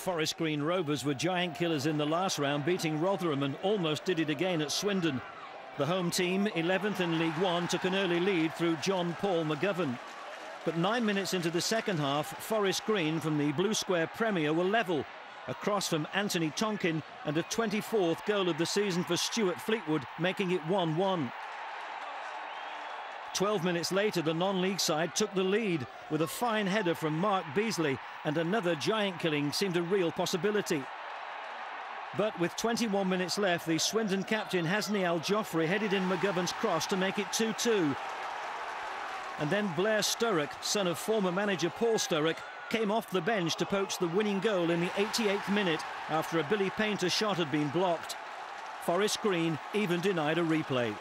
Forest Green Rovers were giant killers in the last round, beating Rotherham and almost did it again at Swindon. The home team, 11th in League One, took an early lead through John Paul McGovern. But nine minutes into the second half, Forest Green from the Blue Square Premier were level. A cross from Anthony Tonkin and a 24th goal of the season for Stuart Fleetwood, making it 1 1. 12 minutes later, the non-league side took the lead with a fine header from Mark Beesley and another giant killing seemed a real possibility. But with 21 minutes left, the Swindon captain Hasney Aljofree headed in McGovern's cross to make it 2-2. And then Blair Sturrock, son of former manager Paul Sturrock, came off the bench to poach the winning goal in the 88th minute after a Billy Paynter shot had been blocked. Forest Green even denied a replay.